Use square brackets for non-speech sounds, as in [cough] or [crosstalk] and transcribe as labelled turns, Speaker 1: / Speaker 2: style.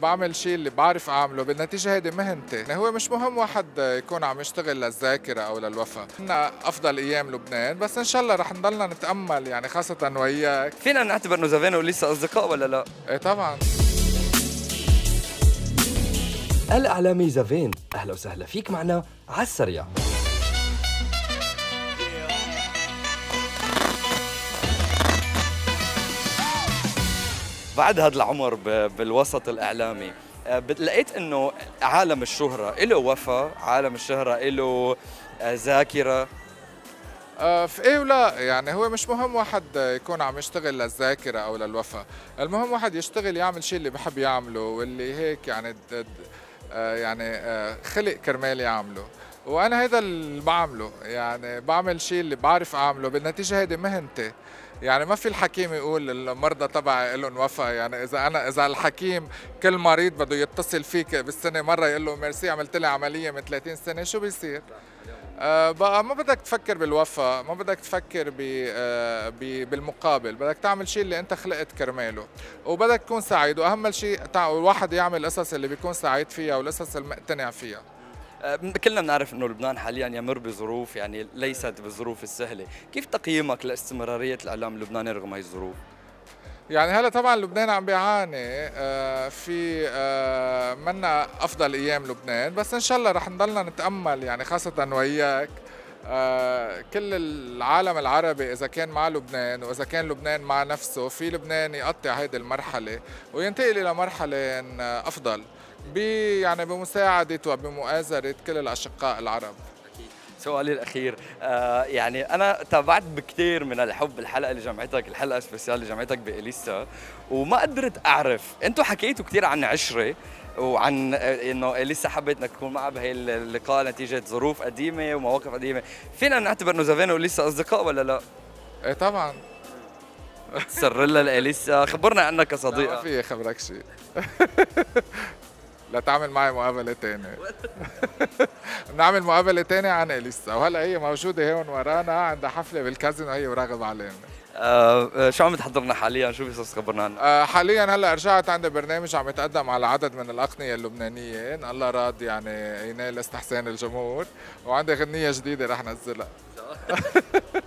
Speaker 1: بعمل شيء اللي بعرف أعمله. بالنتيجة هيدي مهنتي. يعني هو مش مهم واحد يكون عم يشتغل للذاكرة أو للوفاء. كنا أفضل أيام لبنان. بس إن شاء الله رح نضلنا نتأمل يعني خاصة وياك.
Speaker 2: فينا نعتبر إنه زافين ولسه أصدقاء ولا لا؟
Speaker 1: إيه طبعا.
Speaker 3: الإعلامي زافين أهلا وسهلا فيك معنا على السريع.
Speaker 2: بعد هذا العمر بالوسط الإعلامي. آه، لقيت إنه عالم الشهرة له وفاء عالم الشهرة له آه، ذاكرة.
Speaker 1: آه، في إيه ولا يعني هو مش مهم واحد يكون عم يشتغل للذاكرة أو للوفاء. المهم واحد يشتغل يعمل شيء اللي بحب يعمله واللي هيك يعني يعني خلق كرمال يعمله. وأنا هذا اللي بعمله. يعني بعمل شيء اللي بعرف أعمله. بالنتيجة هيدي مهنتي. يعني ما في الحكيم يقول المرضى تبعي لهم وفاء يعني إذا أنا إذا الحكيم كل مريض بده يتصل فيك بالسنة مرة يقول له ميرسي عملت لي عملية من 30 سنة شو بيصير؟ آه، بقى ما بدك تفكر بالوفاء ما بدك تفكر آه، بالمقابل. بدك تعمل شيء اللي أنت خلقت كرماله. وبدك تكون سعيد. وأهم شيء الواحد يعمل القصص اللي بيكون سعيد فيها والقصص المقتنع فيها.
Speaker 2: كلنا بنعرف إنه لبنان حاليا يمر بظروف يعني ليست بالظروف السهلة. كيف تقييمك لاستمرارية الإعلام اللبناني رغم هاي الظروف؟
Speaker 1: يعني هلا طبعا لبنان عم بيعاني آه، في آه، منا أفضل أيام لبنان بس إن شاء الله رح نضلنا نتأمل يعني خاصة وياك. آه، كل العالم العربي إذا كان مع لبنان وإذا كان لبنان مع نفسه في لبنان يقطع هيدي المرحلة وينتقل إلى مرحلة أفضل. يعني بمساعدة وبمؤازرة كل الأشقاء العرب.
Speaker 2: سؤالي الأخير آه يعني أنا تابعت بكثير من الحب الحلقة اللي جمعتك الحلقة سبيسيال اللي جمعتك بإليسا وما قدرت أعرف. أنتم حكيتوا كثير عن عشرة وعن آه، إنه إليسا حبت إنك تكون معها بهي اللقاء نتيجة ظروف قديمة ومواقف قديمة. فينا نعتبر إنه زافين ولسه أصدقاء ولا لا؟
Speaker 1: إيه طبعا.
Speaker 2: سرلا لإليسا. خبرنا عنك
Speaker 1: لا، ما
Speaker 2: كصديقه
Speaker 1: في خبرك شيء. [laughs] لا تعمل معي مقابلة تانية بنعمل [laughs] مقابلة تانية عن إليسا وهلا هي موجودة هون ورانا عندها حفلة بالكازينو؟ هي وراغب علينا.
Speaker 2: آه آه، شو عم تحضرنا حاليا؟ شو بيصير تخبرنا عنه
Speaker 1: آه، حاليا هلأ رجعت عندي برنامج عم يتقدم على عدد من الأقنية اللبنانية إن الله راد يعني ينال استحسان الجمهور. وعندي غنية جديدة رح نزلها. [laughs]